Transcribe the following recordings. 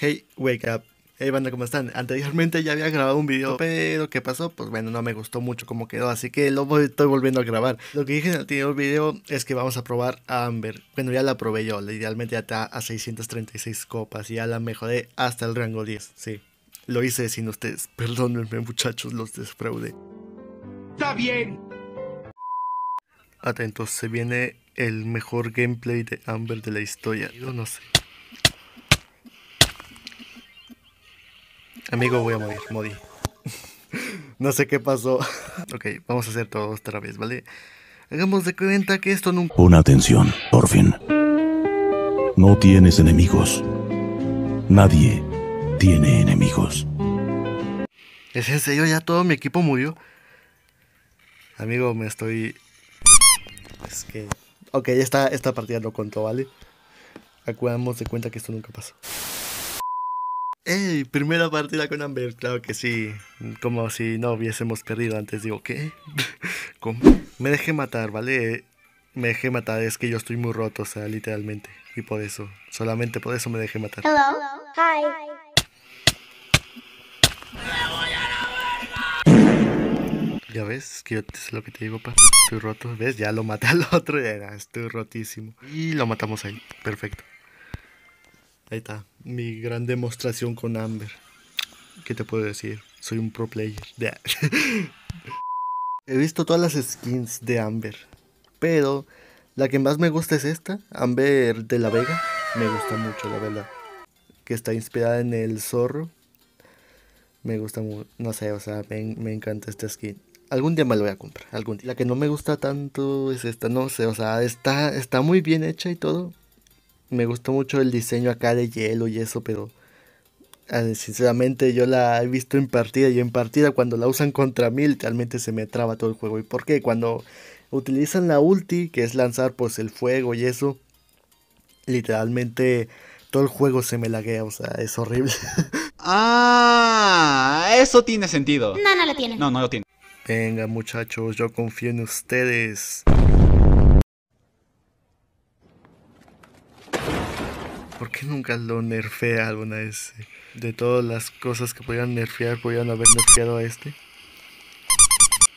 Hey, wake up. Hey banda, ¿cómo están? Anteriormente ya había grabado un video, pero ¿qué pasó? Pues bueno, no me gustó mucho cómo quedó, así que lo voy- estoy volviendo a grabar. Lo que dije en el anterior video es que vamos a probar a Amber. Bueno, ya la probé yo, idealmente ya está a 636 copas y ya la mejoré hasta el rango 10, sí. Lo hice sin ustedes, perdónenme muchachos, los defraudé. Está bien. Atentos, se viene el mejor gameplay de Amber de la historia. Yo no sé. Amigo, voy a morir, morí. no sé qué pasó. ok, vamos a hacer todo otra vez, ¿vale? Hagamos de cuenta que esto nunca... Pon atención, por fin. No tienes enemigos. Nadie tiene enemigos. ¿Es en serio? ¿Ya todo mi equipo murió? Amigo, me estoy... Es que... Ok, esta, esta partida lo contó, ¿vale? Acudamos de cuenta que esto nunca pasó. ¡Ey! Primera partida con Amber, claro que sí. Como si no hubiésemos perdido antes. Digo, ¿qué? ¿Cómo? Me dejé matar, ¿vale? Me dejé matar, es que yo estoy muy roto, o sea, literalmente. Y por eso, solamente por eso me dejé matar. Hello. Hi. Ya ves, es que yo te sé lo que te digo, pa. Estoy roto, ¿ves? Ya lo maté al otro, ya estoy rotísimo. Y lo matamos ahí, perfecto. Ahí está, mi gran demostración con Amber. ¿Qué te puedo decir? Soy un pro player. He visto todas las skins de Amber, pero la que más me gusta es esta, Amber de la Vega. Me gusta mucho, la verdad. Que está inspirada en el zorro. Me gusta mucho, no sé, o sea, me, me encanta esta skin. Algún día me la voy a comprar, algún día. La que no me gusta tanto es esta, no sé, o sea, está, está muy bien hecha y todo. Me gustó mucho el diseño acá de hielo y eso, pero eh, sinceramente yo la he visto en partida y en partida cuando la usan contra mí literalmente se me traba todo el juego. ¿Y por qué? Cuando utilizan la ulti, que es lanzar pues el fuego y eso, literalmente todo el juego se me laguea, o sea, es horrible. Ah, eso tiene sentido. No, no lo tiene. No, no lo tiene. Venga muchachos, yo confío en ustedes. ¿Por qué nunca lo nerfea alguna vez? De todas las cosas que podían nerfear, podían haber nerfeado a este.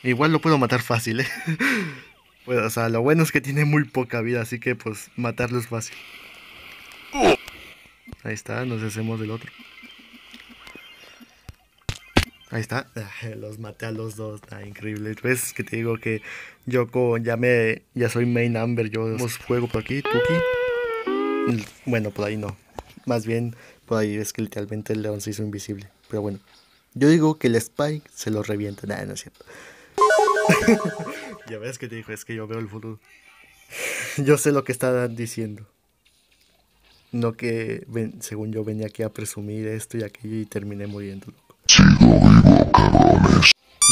Igual lo puedo matar fácil, ¿eh? Pues, o sea, lo bueno es que tiene muy poca vida, así que pues matarlo es fácil. Ahí está, nos hacemos del otro. Ahí está, los maté a los dos, ah, increíble. ¿Ves que te digo que yo con, ya me, ya soy main Amber, yo juego por aquí, Tuki. Y, Bueno, por ahí no. Más bien, por ahí es que literalmente el león se hizo invisible. Pero bueno, yo digo que el Spike se lo revienta. Nada, no es cierto. ya ves que te dijo, es que yo veo el futuro. yo sé lo que están diciendo. No que, ven- según yo, venía aquí a presumir esto y aquello y terminé muriendo, loco.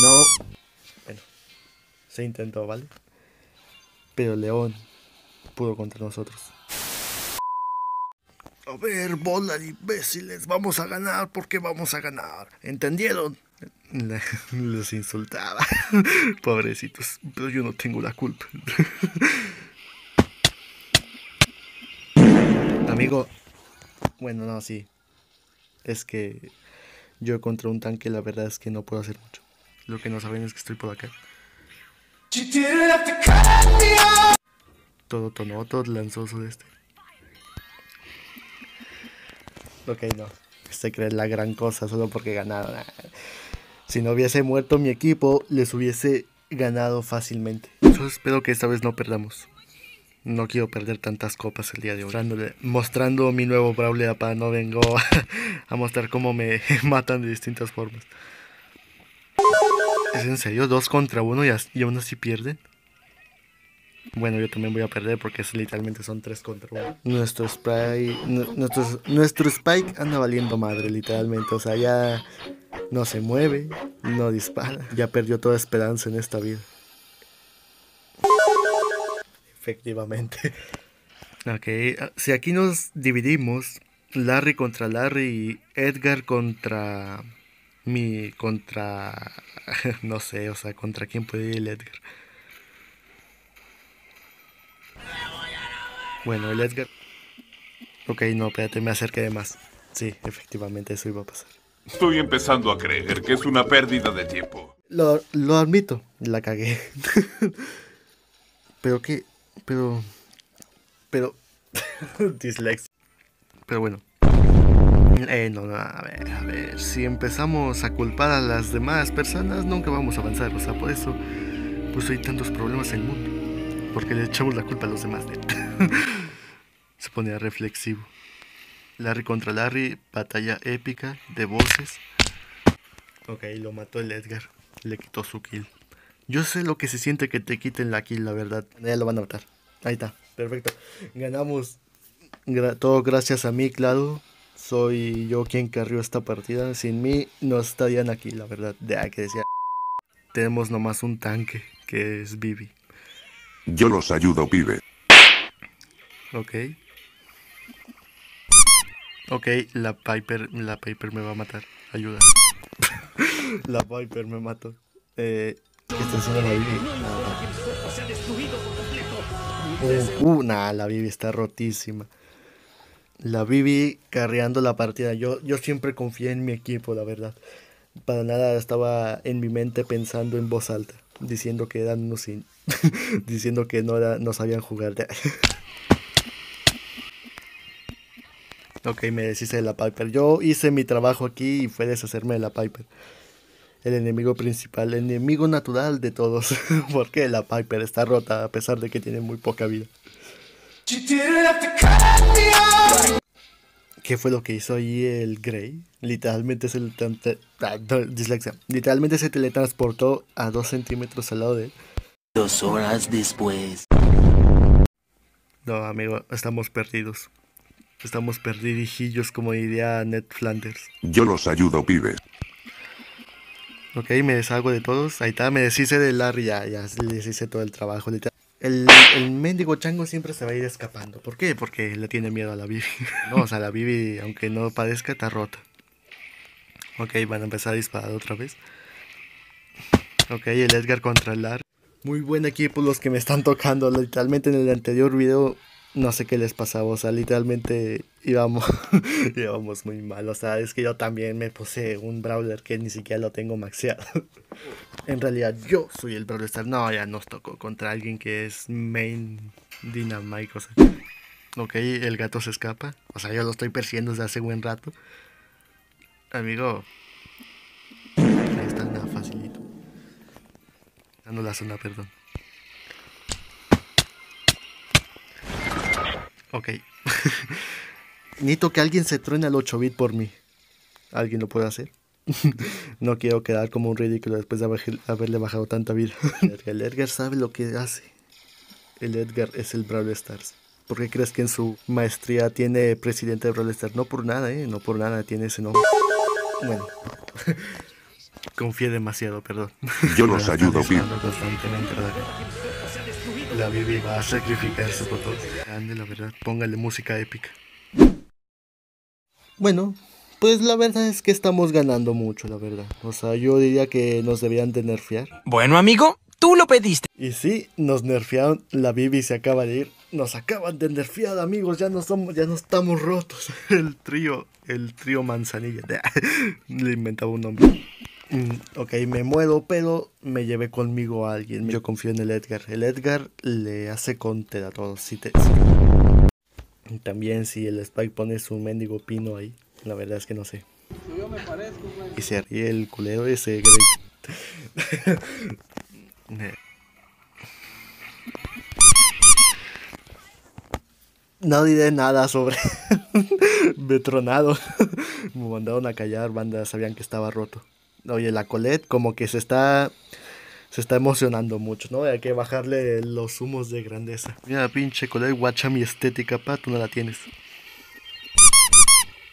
No. Bueno, se intentó, ¿vale? Pero León pudo contra nosotros. A ver, bola de imbéciles, vamos a ganar porque vamos a ganar. ¿Entendieron? Los insultaba. Pobrecitos, pero yo no tengo la culpa. Amigo, bueno, no, sí. Es que yo contra un tanque la verdad es que no puedo hacer mucho. Lo que no saben es que estoy por acá. Todo tonoto, lanzoso de este. Ok, no. Se cree la gran cosa solo porque ganaron. Si no hubiese muerto mi equipo, les hubiese ganado fácilmente. Yo espero que esta vez no perdamos. No quiero perder tantas copas el día de hoy. Mostrando mi nuevo Brawler para no vengo a mostrar cómo me matan de distintas formas. ¿Es en serio? ¿Dos contra uno y, y aún así pierden? Bueno, yo también voy a perder porque es, literalmente son tres contra uno. Nuestro spray, nu- nuestro, nuestro Spike anda valiendo madre, literalmente. O sea, ya no se mueve, no dispara. Ya perdió toda esperanza en esta vida. Efectivamente. Ok, ah, si aquí nos dividimos, Larry contra Larry y Edgar contra mi contra no sé, o sea, contra quién puede ir el Edgar. Bueno, el Edgar. Ok, no, espérate, me acerqué de más. Sí, efectivamente eso iba a pasar. Estoy empezando a creer que es una pérdida de tiempo. Lo, lo admito, la cagué. pero qué, pero, pero, dislexia. Pero bueno. Eh, no, no, a ver, a ver, si empezamos a culpar a las demás personas, nunca vamos a avanzar, o sea, por eso, pues hay tantos problemas en el mundo, porque le echamos la culpa a los demás. Se ponía reflexivo. Larry contra Larry, batalla épica de voces. Ok, lo mató el Edgar. Le quitó su kill. Yo sé lo que se siente que te quiten la kill, la verdad. Ya lo van a matar. Ahí está, perfecto. Ganamos todo gracias a mí, claro. Soy yo quien carrió esta partida. Sin mí no estarían aquí, la verdad. De que decía. Tenemos nomás un tanque, que es Vivi. Yo los ayudo, pibe. Ok. Ok, la Piper, la Piper me va a matar. Ayuda. la Piper me mató. Eh, ¿Qué está haciendo la Bibi? Uh, uh, nah, la Bibi está rotísima. La Bibi carreando la partida. Yo, yo siempre confié en mi equipo, la verdad. Para nada estaba en mi mente pensando en voz alta. Diciendo que eran unos sin... diciendo que no, era, no sabían jugar. Ok, me deshice de la Piper. Yo hice mi trabajo aquí y fue deshacerme de la Piper. El enemigo principal, el enemigo natural de todos. Porque la Piper está rota a pesar de que tiene muy poca vida. ¿Qué fue lo que hizo ahí el Grey? Literalmente se, ah, dislexia. Literalmente se teletransportó a dos centímetros al lado de él. Dos horas después. No, amigo, estamos perdidos. Estamos perdidijillos, como diría Ned Flanders. Yo los ayudo, pibe. Ok, me deshago de todos. Ahí está, me deshice de Larry, ya, ya le deshice todo el trabajo. El, el mendigo chango siempre se va a ir escapando. ¿Por qué? Porque le tiene miedo a la Bibi. no, o sea, la Bibi, aunque no padezca, está rota. Ok, van a empezar a disparar otra vez. Ok, el Edgar contra el Larry. Muy buen equipo los que me están tocando. Literalmente en el anterior video no sé qué les pasaba, o sea, literalmente íbamos, íbamos muy mal, o sea, es que yo también me puse un brawler que ni siquiera lo tengo maxeado. en realidad yo soy el brawler star, no, ya nos tocó contra alguien que es main dynamite, o. Ok, el gato se escapa, o sea, yo lo estoy persiguiendo desde hace buen rato. Amigo, ahí está nada facilito. Dando la zona, perdón. Ok. Necesito que alguien se truene al 8 bit por mí. ¿Alguien lo puede hacer? no quiero quedar como un ridículo después de haberle bajado tanta vida. el Edgar sabe lo que hace. El Edgar es el Brawl Stars. ¿Por qué crees que en su maestría tiene presidente de Brawl Stars? No por nada, ¿eh? No por nada tiene ese nombre. Bueno. Confié demasiado, perdón. Yo los ayudo, pibe. La Bibi va a sacrificarse por todo. Grande, la verdad. Póngale música épica. Bueno, pues la verdad es que estamos ganando mucho, la verdad. O sea, yo diría que nos deberían de nerfear. Bueno, amigo, tú lo pediste. Y sí, nos nerfearon. La Bibi se acaba de ir. Nos acaban de nerfear, amigos. Ya no somos, ya no estamos rotos. El trío, el trío manzanilla. Le inventaba un nombre. Mm, ok, me muero, pero me llevé conmigo a alguien. Yo confío en el Edgar. El Edgar le hace counter a todos. Si te... También si el Spike pone su mendigo pino ahí. La verdad es que no sé. Y se ríe el culero ese No diré nada sobre Betronado. Me mandaron a callar, banda, sabían que estaba roto. Oye, la Colette como que se está se está emocionando mucho, ¿no? Hay que bajarle los humos de grandeza. Mira, pinche Colette, guacha mi estética, pa, tú no la tienes.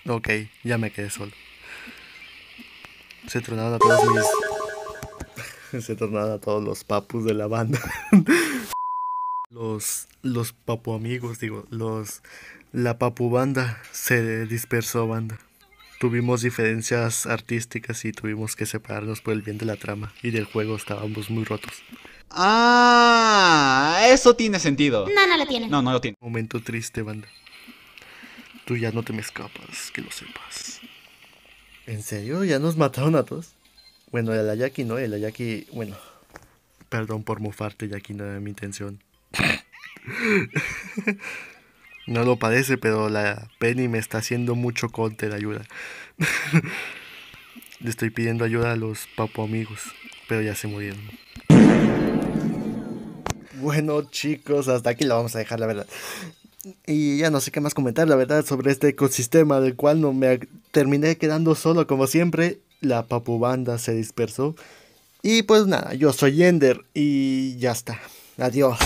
Ok, ya me quedé solo. Se tronaron a todos mis... se tronaron a todos los papus de la banda. los los papu amigos, digo, los... La papu banda se dispersó banda. Tuvimos diferencias artísticas y tuvimos que separarnos por el bien de la trama y del juego estábamos muy rotos. Ah, eso tiene sentido. No, no lo tiene. No, no lo tiene. Momento triste, banda. Tú ya no te me escapas, que lo sepas. ¿En serio? ¿Ya nos mataron a todos? Bueno, el Ayaki no, el Ayaki, bueno, perdón por mufarte, Yaki, no era mi intención. no lo parece, pero la Penny me está haciendo mucho conte de ayuda. Le estoy pidiendo ayuda a los papo amigos, pero ya se murieron. Bueno chicos, hasta aquí lo vamos a dejar, la verdad. Y ya no sé qué más comentar, la verdad, sobre este ecosistema del cual no me terminé quedando solo como siempre. La papu banda se dispersó. Y pues nada, yo soy Ender y ya está. Adiós.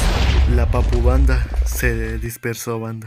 La papu banda se dispersó, banda.